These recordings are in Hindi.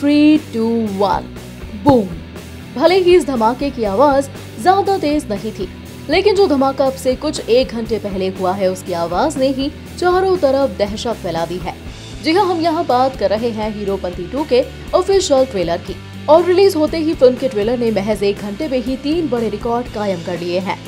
थ्री टू वन बूम भले ही इस धमाके की आवाज़ ज़्यादा तेज नहीं थी, लेकिन जो धमाका अब से कुछ एक घंटे पहले हुआ है, उसकी आवाज़ ने ही चारों तरफ़ दहशत फैला दी है। जी हाँ हम यहाँ बात कर रहे हैं हीरोपंती टू के ऑफिशियल ट्रेलर की, और रिलीज़ होते ही फ़िल्म के ट्रेलर ने महज एक घंटे में ही तीन बड़े रिकॉर्ड कायम कर लिए हैं।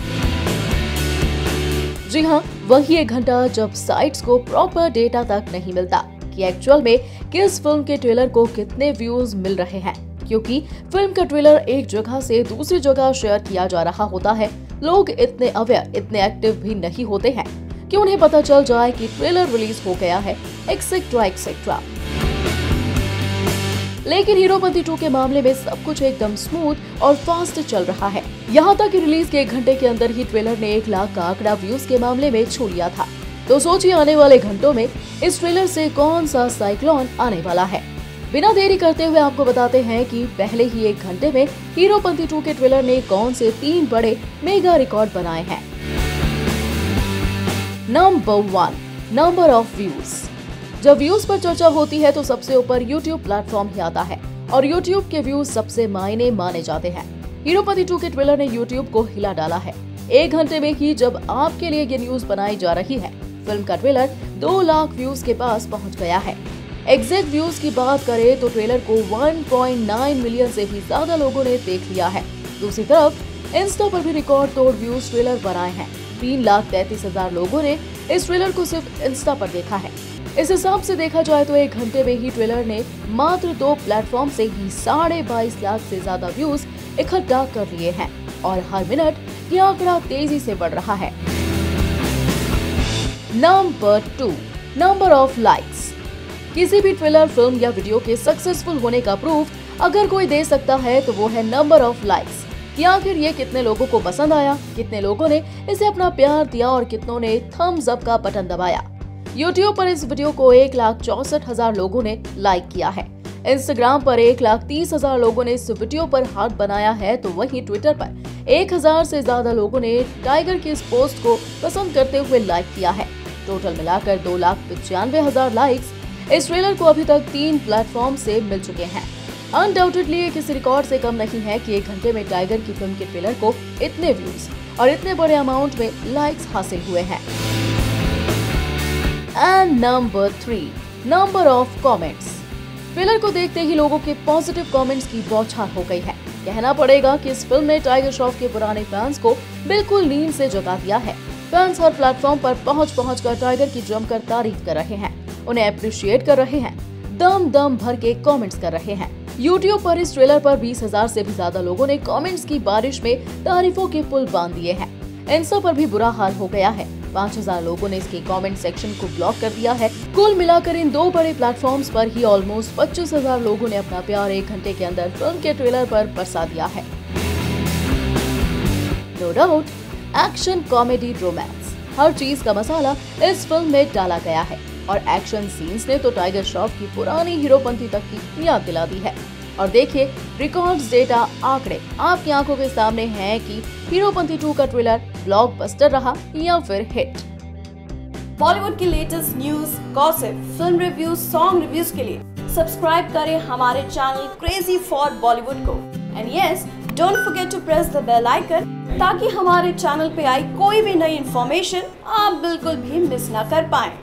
जी हाँ वही एक घंटा जब साइट्स को प्रॉपर डेटा तक नहीं मिलता कि एक्चुअल में किस फ़िल्म के ट्रेलर को कितने व्यूज़ मिल रहे हैं। क्योंकि फ़िल्म का ट्रेलर एक जगह से दूसरी जगह शेयर किया जा रहा होता है। लोग इतने अवेयर इतने एक्टिव भी नहीं होते हैं। कि उन्हें पता चल जाए कि ट्रेलर रिलीज़ हो गया है एक्सेट्रा एक्सेट्रा लेकिन हीरोपति टू के मामले में सब कुछ एकदम स्मूथ और फास्ट चल रहा है। यहाँ तक रिलीज़ के एक घंटे के अंदर ही ट्रेलर ने एक लाख का आंकड़ा व्यूज़ के मामले में छू लिया था। तो सोचिए आने वाले घंटों में इस ट्रेलर से कौन सा साइक्लोन आने वाला है। बिना देरी करते हुए आपको बताते हैं कि पहले ही एक घंटे में हीरोपंथी टू के ट्रेलर ने कौन से तीन बड़े मेगा रिकॉर्ड बनाए हैं। Number one number of views जब व्यूज़ पर चर्चा होती है तो सबसे ऊपर यूट्यूब प्लेटफॉर्म ही आता है और यूट्यूब के व्यूज़ सबसे मायने माने जाते हैं। हीरोपति टू के ट्रेलर ने यूट्यूब को हिला डाला है। एक घंटे में ही जब आपके लिए ये न्यूज़ बनाई जा रही है फ़िल्म का ट्रेलर दो लाख व्यूज़ के पास पहुँच गया है। एग्जैक्ट व्यूज़ की बात करें तो ट्रेलर को 1.9 मिलियन से भी ज़्यादा लोगों ने देख लिया है। दूसरी तरफ़ इंस्टा पर भी रिकॉर्ड तोड़ व्यूज़ ट्रेलर बनाए हैं। तीन लाख तैतीस हज़ार लोगों ने इस ट्रेलर को सिर्फ़ इंस्टा पर देखा है। इस हिसाब से देखा जाए तो एक घंटे में ही ट्रेलर ने मात्र दो प्लेटफॉर्म से ही साढ़े बाईस लाख से ज़्यादा व्यूज़ इकट्ठा कर लिए हैं और हर मिनट ये आंकड़ा तेज़ी से बढ़ रहा है। Number two number of likes किसी भी ट्रेलर फ़िल्म या वीडियो के सक्सेसफुल होने का प्रूफ अगर कोई दे सकता है तो वो है नंबर ऑफ़ लाइक्स कि आखिर ये कितने लोगों को पसंद आया, कितने लोगों ने इसे अपना प्यार दिया और कितनों ने थम्स अप का बटन दबाया. यूट्यूब पर इस वीडियो को एक लाख चौसठ हज़ार लोगों ने लाइक किया है. इंस्टाग्राम पर एक लाख तीस हज़ार लोगों ने इस वीडियो पर हाथ बनाया है तो वहीं ट्विटर पर एक हज़ार से ज़्यादा लोगों ने टाइगर की इस पोस्ट को पसंद करते हुए लाइक किया है. टोटल मिलाकर दो लाख पचानवे हज़ार लाइक्स इस ट्रेलर को अभी तक तीन प्लेटफॉर्म से मिल चुके हैं। अनडाउटेडली किसी रिकॉर्ड से कम नहीं है कि एक घंटे में टाइगर की फ़िल्म के ट्रेलर को इतने व्यूज़ और इतने बड़े अमाउंट में लाइक्स हासिल हुए हैं। And number three number of comments trailer को देखते ही लोगों के पॉजिटिव कमेंट्स की बौछार हो गई है। कहना पड़ेगा कि इस फ़िल्म ने टाइगर श्रॉफ के पुराने फैंस को बिल्कुल नींद से जगा दिया है। फैंस हर प्लेटफॉर्म पर पहुँच पहुँच कर टाइगर की जमकर तारीफ़ कर रहे हैं। उन्हें अप्रिशिएट कर रहे हैं। दम दम भर के कमेंट्स कर रहे हैं। यूट्यूब पर इस ट्रेलर पर बीस हज़ार से भी ज़्यादा लोगों ने कमेंट्स की बारिश में तारीफों के पुल बाँध दिए हैं। इंस्टा पर भी बुरा हाल हो गया है। पाँच हज़ार लोगों ने इसके कमेंट सेक्शन को ब्लॉक कर दिया है। कुल मिलाकर इन दो बड़े प्लेटफॉर्म्स पर ही ऑलमोस्ट पच्चीस हज़ार लोगों ने अपना प्यार एक घंटे के अंदर फ़िल्म के ट्रेलर पर बरसा दिया है। No doubt action comedy romance हर चीज़ का मसाला इस फ़िल्म में डाला गया है और एक्शन सीन्स ने तो टाइगर श्रॉफ की पुरानी हीरोपंथी तक की याद दिला दी है। और देखिए रिकॉर्ड्स डेटा आंकड़े। आपकी आँखों के सामने हैं कि हीरोपंथी टू का ट्रेलर ब्लॉकबस्टर रहा या फिर हिट बॉलीवुड की latest news gossip film reviews song reviews के लिए सब्सक्राइब करें हमारे चैनल क्रेजी फॉर बॉलीवुड को। And yes don't forget to press the bell icon ताकि हमारे चैनल पे आई कोई भी नई इन्फॉर्मेशन आप बिल्कुल भी मिस ना कर पाएँ।